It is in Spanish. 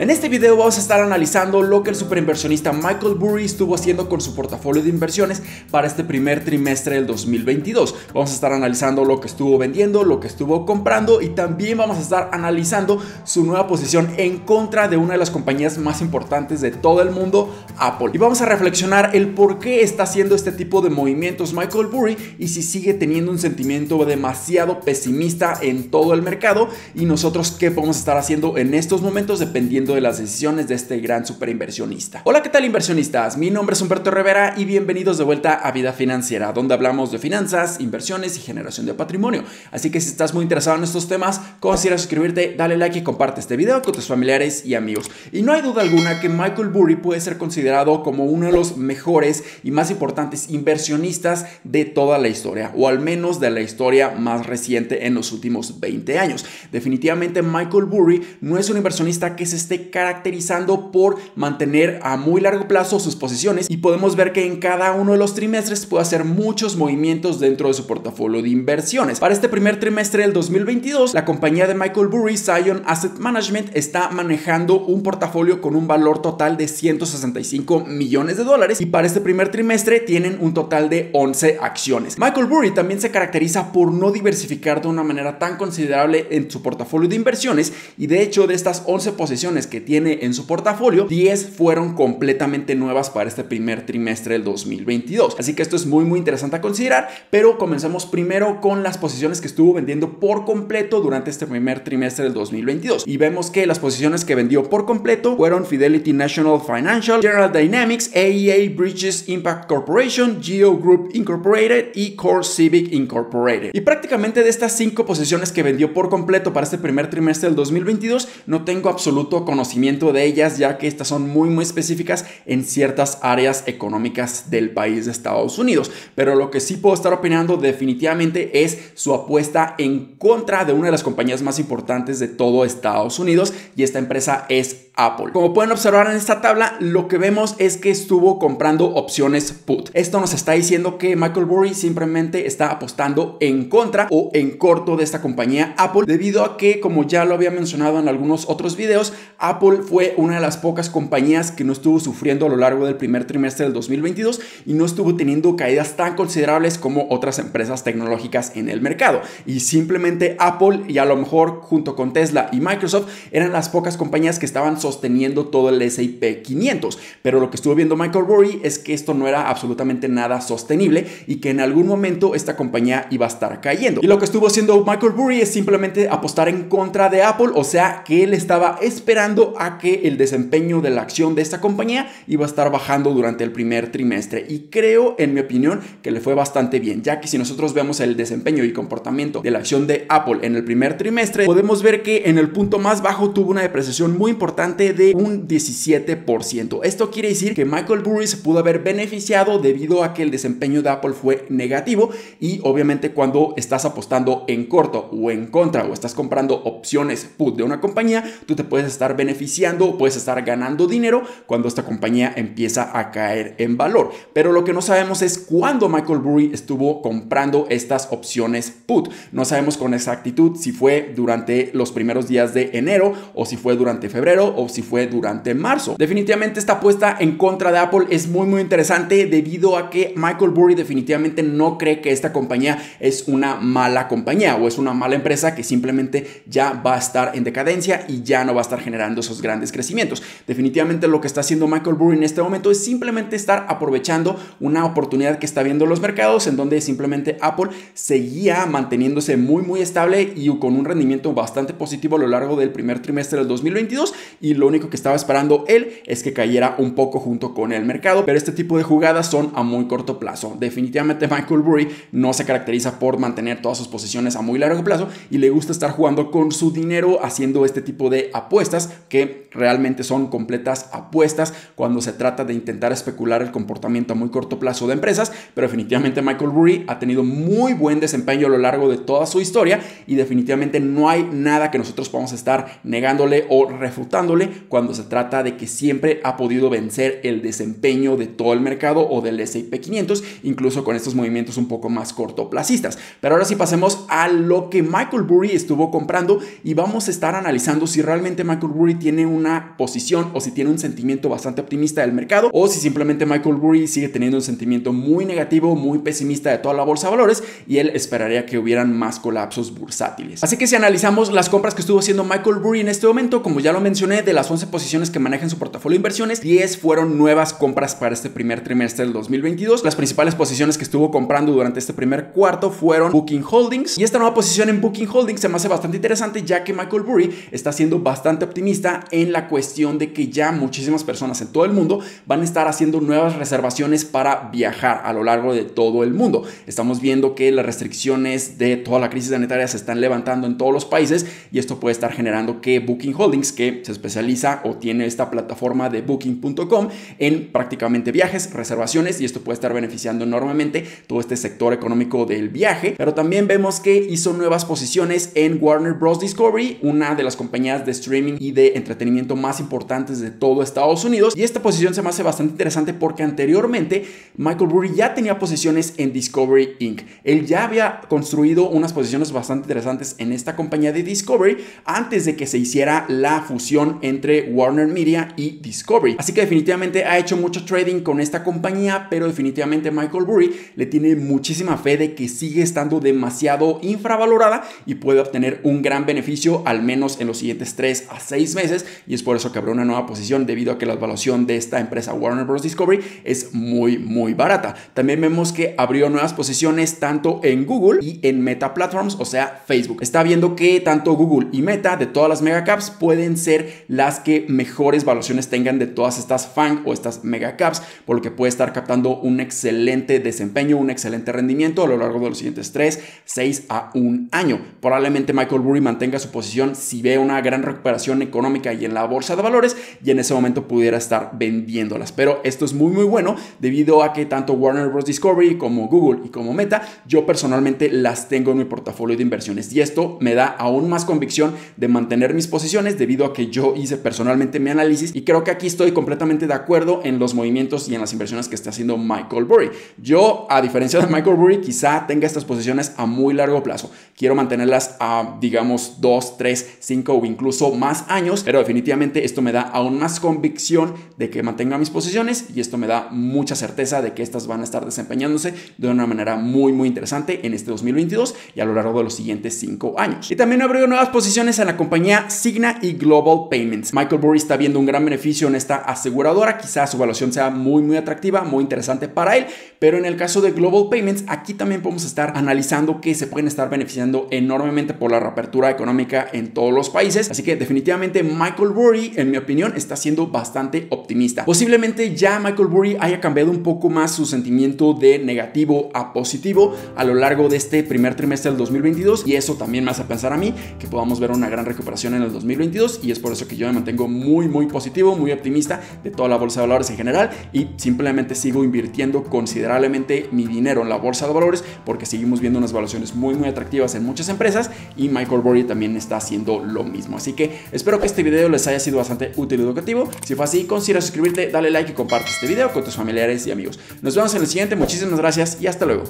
En este video vamos a estar analizando lo que el superinversionista Michael Burry estuvo haciendo con su portafolio de inversiones para este primer trimestre del 2022. Vamos a estar analizando lo que estuvo vendiendo, lo que estuvo comprando y también vamos a estar analizando su nueva posición en contra de una de las compañías más importantes de todo el mundo, Apple. Y vamos a reflexionar el por qué está haciendo este tipo de movimientos Michael Burry y si sigue teniendo un sentimiento demasiado pesimista en todo el mercado y nosotros qué podemos estar haciendo en estos momentos dependiendo de las decisiones de este gran superinversionista. Hola, ¿qué tal inversionistas? Mi nombre es Humberto Rivera y bienvenidos de vuelta a Vida Financiera, donde hablamos de finanzas, inversiones y generación de patrimonio. Así que si estás muy interesado en estos temas, considera suscribirte, dale like y comparte este video con tus familiares y amigos. Y no hay duda alguna que Michael Burry puede ser considerado como uno de los mejores y más importantes inversionistas de toda la historia, o al menos de la historia más reciente en los últimos 20 años. Definitivamente Michael Burry no es un inversionista que se esté caracterizando por mantener a muy largo plazo sus posiciones y podemos ver que en cada uno de los trimestres puede hacer muchos movimientos dentro de su portafolio de inversiones. Para este primer trimestre del 2022, la compañía de Michael Burry, Zion Asset Management, está manejando un portafolio con un valor total de 165 millones de dólares y para este primer trimestre tienen un total de 11 acciones. Michael Burry también se caracteriza por no diversificar de una manera tan considerable en su portafolio de inversiones y de hecho de estas 11 posiciones que tiene en su portafolio, 10 fueron completamente nuevas para este primer trimestre del 2022. Así que esto es muy muy interesante a considerar, pero comencemos primero con las posiciones que estuvo vendiendo por completo durante este primer trimestre del 2022 y vemos que las posiciones que vendió por completo fueron Fidelity National Financial, General Dynamics, AEA Bridges Impact Corporation, Geo Group Incorporated y Core Civic Incorporated. Y prácticamente de estas cinco posiciones que vendió por completo para este primer trimestre del 2022, no tengo absoluto conocimiento de ellas, ya que estas son muy, muy específicas en ciertas áreas económicas del país de Estados Unidos. Pero lo que sí puedo estar opinando definitivamente es su apuesta en contra de una de las compañías más importantes de todo Estados Unidos, y esta empresa es Apple. Como pueden observar en esta tabla, lo que vemos es que estuvo comprando opciones put. Esto nos está diciendo que Michael Burry simplemente está apostando en contra o en corto de esta compañía Apple, debido a que, como ya lo había mencionado en algunos otros videos, Apple fue una de las pocas compañías que no estuvo sufriendo a lo largo del primer trimestre del 2022 y no estuvo teniendo caídas tan considerables como otras empresas tecnológicas en el mercado. Y simplemente Apple y a lo mejor junto con Tesla y Microsoft eran las pocas compañías que estaban sosteniendo todo el S&P 500. Pero lo que estuvo viendo Michael Burry es que esto no era absolutamente nada sostenible y que en algún momento esta compañía iba a estar cayendo. Y lo que estuvo haciendo Michael Burry es simplemente apostar en contra de Apple, o sea que él estaba esperando a que el desempeño de la acción de esta compañía iba a estar bajando durante el primer trimestre. Y creo, en mi opinión, que le fue bastante bien, ya que si nosotros vemos el desempeño y comportamiento de la acción de Apple en el primer trimestre, podemos ver que en el punto más bajo tuvo una depreciación muy importante de un 17%. Esto quiere decir que Michael Burry se pudo haber beneficiado debido a que el desempeño de Apple fue negativo y obviamente cuando estás apostando en corto o en contra o estás comprando opciones put de una compañía, tú te puedes estar beneficiando, puedes estar ganando dinero cuando esta compañía empieza a caer en valor. Pero lo que no sabemos es cuándo Michael Burry estuvo comprando estas opciones put. No sabemos con exactitud si fue durante los primeros días de enero o si fue durante febrero o si fue durante marzo. Definitivamente esta apuesta en contra de Apple es muy muy interesante debido a que Michael Burry definitivamente no cree que esta compañía es una mala compañía o es una mala empresa que simplemente ya va a estar en decadencia y ya no va a estar generando esos grandes crecimientos. Definitivamente lo que está haciendo Michael Burry en este momento es simplemente estar aprovechando una oportunidad que está viendo los mercados en donde simplemente Apple seguía manteniéndose muy muy estable y con un rendimiento bastante positivo a lo largo del primer trimestre del 2022 y lo único que estaba esperando él es que cayera un poco junto con el mercado, pero este tipo de jugadas son a muy corto plazo. Definitivamente Michael Burry no se caracteriza por mantener todas sus posiciones a muy largo plazo y le gusta estar jugando con su dinero haciendo este tipo de apuestas que realmente son completas apuestas cuando se trata de intentar especular el comportamiento a muy corto plazo de empresas, pero definitivamente Michael Burry ha tenido muy buen desempeño a lo largo de toda su historia y definitivamente no hay nada que nosotros podamos estar negándole o refutándole cuando se trata de que siempre ha podido vencer el desempeño de todo el mercado o del S&P 500, incluso con estos movimientos un poco más cortoplacistas. Pero ahora sí pasemos a lo que Michael Burry estuvo comprando y vamos a estar analizando si realmente Michael Burry tiene una posición o si tiene un sentimiento bastante optimista del mercado o si simplemente Michael Burry sigue teniendo un sentimiento muy negativo, muy pesimista de toda la bolsa de valores y él esperaría que hubieran más colapsos bursátiles. Así que si analizamos las compras que estuvo haciendo Michael Burry en este momento, como ya lo mencioné, de las 11 posiciones que maneja en su portafolio de inversiones, 10 fueron nuevas compras para este primer trimestre del 2022. Las principales posiciones que estuvo comprando durante este primer cuarto fueron Booking Holdings y esta nueva posición en Booking Holdings se me hace bastante interesante ya que Michael Burry está siendo bastante optimista en la cuestión de que ya muchísimas personas en todo el mundo van a estar haciendo nuevas reservaciones para viajar a lo largo de todo el mundo. Estamos viendo que las restricciones de toda la crisis sanitaria se están levantando en todos los países y esto puede estar generando que Booking Holdings, que se especializa o tiene esta plataforma de booking.com en prácticamente viajes, reservaciones y esto puede estar beneficiando enormemente todo este sector económico del viaje, pero también vemos que hizo nuevas posiciones en Warner Bros. Discovery, una de las compañías de streaming y de entretenimiento más importantes de todo Estados Unidos y esta posición se me hace bastante interesante porque anteriormente Michael Burry ya tenía posiciones en Discovery Inc. Él ya había construido unas posiciones bastante interesantes en esta compañía de Discovery antes de que se hiciera la fusión entre Warner Media y Discovery. Así que definitivamente ha hecho mucho trading con esta compañía, pero definitivamente Michael Burry le tiene muchísima fe de que sigue estando demasiado infravalorada y puede obtener un gran beneficio al menos en los siguientes 3 a 6 meses y es por eso que abrió una nueva posición debido a que la evaluación de esta empresa Warner Bros. Discovery es muy muy barata. También vemos que abrió nuevas posiciones tanto en Google y en Meta Platforms, o sea, Facebook. Está viendo que tanto Google y Meta de todas las megacaps pueden ser las que mejores valuaciones tengan de todas estas FANG o estas megacaps, por lo que puede estar captando un excelente desempeño, un excelente rendimiento a lo largo de los siguientes 3, 6 a 1 año. Probablemente Michael Burry mantenga su posición si ve una gran recuperación económica y en la bolsa de valores y en ese momento pudiera estar vendiéndolas. Pero esto es muy muy bueno debido a que tanto Warner Bros. Discovery como Google y como Meta, yo personalmente las tengo en mi portafolio de inversiones y esto me da aún más convicción de mantener mis posiciones debido a que yo hice personalmente mi análisis y creo que aquí estoy completamente de acuerdo en los movimientos y en las inversiones que está haciendo Michael Burry. Yo, a diferencia de Michael Burry, quizá tenga estas posiciones a muy largo plazo. Quiero mantenerlas a, digamos, 2, 3, 5 o incluso más años, pero definitivamente esto me da aún más convicción de que mantenga mis posiciones y esto me da mucha certeza de que estas van a estar desempeñándose de una manera muy, muy interesante en este 2022 y a lo largo de los siguientes 5 años. Y también abrió nuevas posiciones en la compañía Signa y Global Michael Burry está viendo un gran beneficio en esta aseguradora, quizás su evaluación sea muy, muy atractiva, muy interesante para él, pero en el caso de Global Payments, aquí también podemos estar analizando que se pueden estar beneficiando enormemente por la reapertura económica en todos los países, así que definitivamente Michael Burry, en mi opinión, está siendo bastante optimista. Posiblemente ya Michael Burry haya cambiado un poco más su sentimiento de negativo a positivo a lo largo de este primer trimestre del 2022 y eso también me hace pensar a mí que podamos ver una gran recuperación en el 2022 y es por eso que yo me mantengo muy muy positivo, muy optimista de toda la bolsa de valores en general y simplemente sigo invirtiendo considerablemente mi dinero en la bolsa de valores porque seguimos viendo unas valuaciones muy muy atractivas en muchas empresas y Michael Burry también está haciendo lo mismo. Así que espero que este video les haya sido bastante útil y educativo. Si fue así, considera suscribirte, dale like y comparte este video con tus familiares y amigos. Nos vemos en el siguiente, muchísimas gracias y hasta luego.